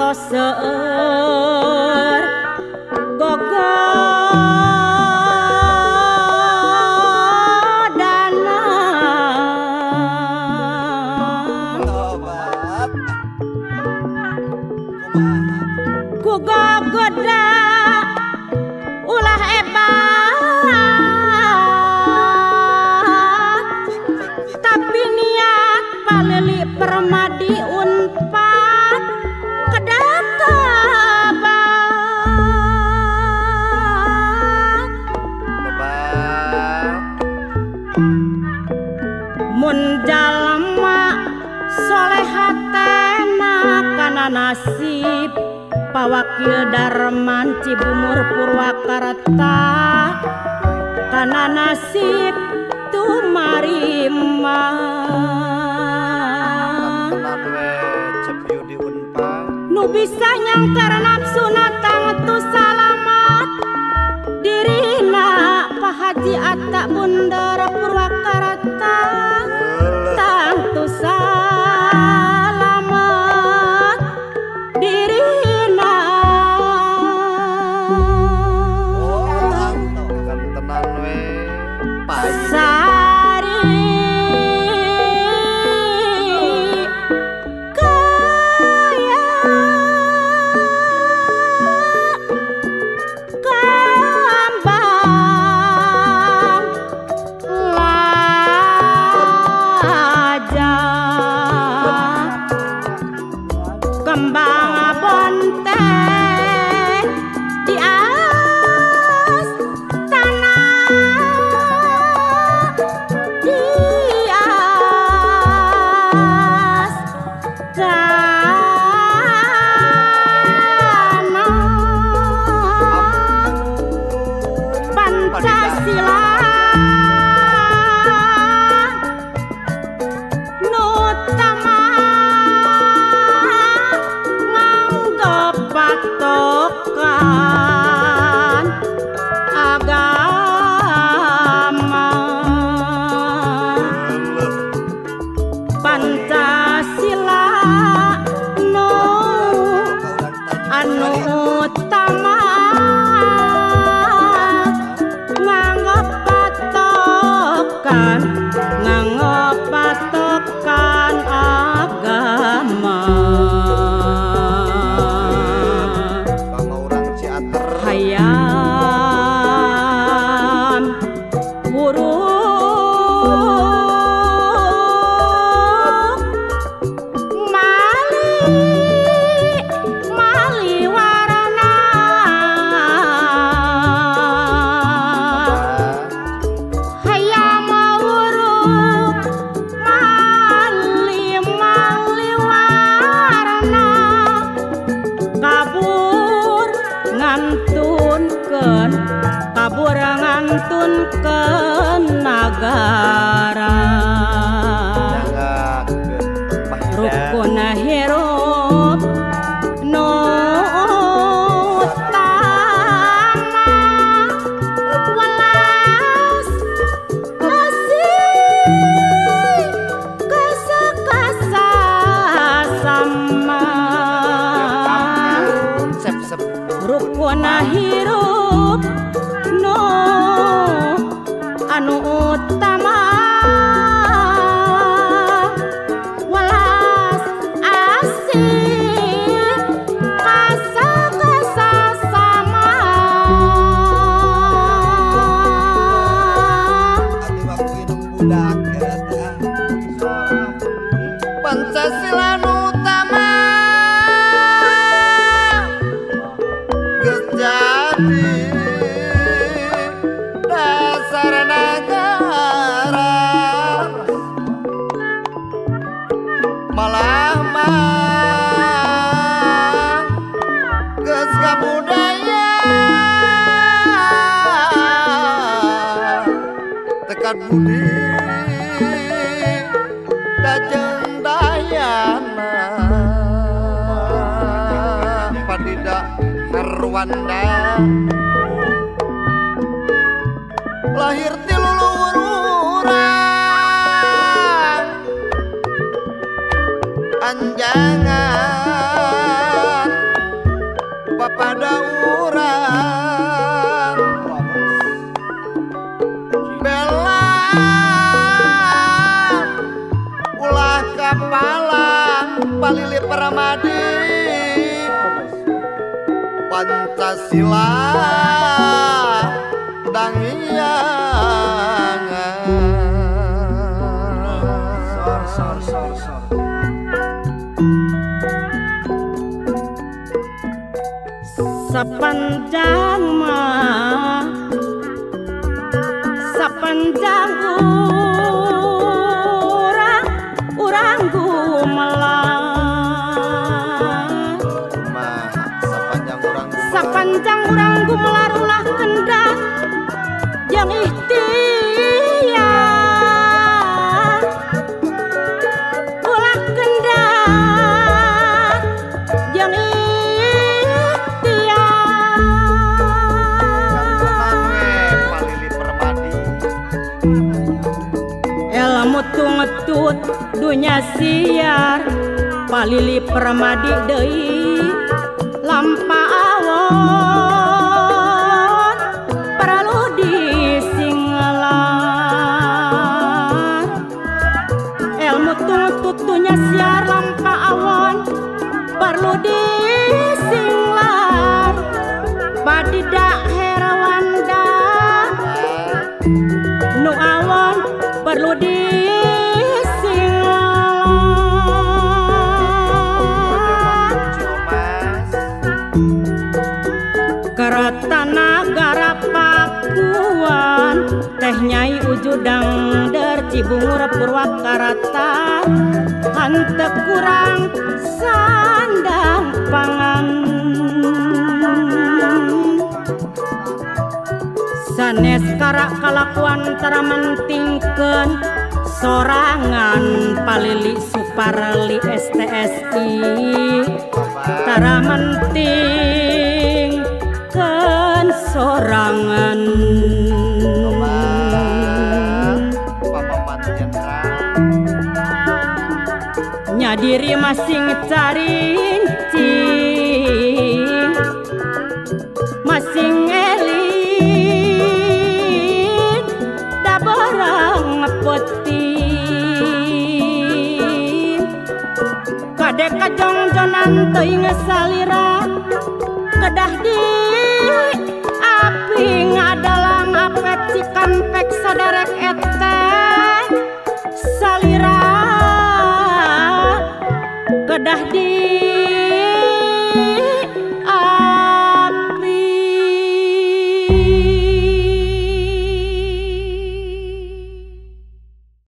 xót sợ pawakil Darman Cibumur Purwakarta. Karena nasib tumarima. Nu bisa nyangkar nafsu natang tu salamat. Dirina pahaji atak bundar 马上 Sasilan utama. Gejadi dasar negara. Malah mah Ges budaya. Tekan budi. Rwanda lahir di luluran anjangan. Bapada urang bela. Ulah kapalang palili permadi. Pancasila sor. Sepanjang mah Sepanjang urang patut dunya siar palili permadi deui lampa awon. Teh Nyai Ujudang Der Cibungur Purwakarta. Hante kurang sandang pangan. Sanes karak kalakuan tara mentingkeun sorangan palili suparli STSI tara menting kan sorangan diri masing ngecariin cing. Masih ngelin tak borong ngepotin kade kajong jonan tuh inge salira kedah di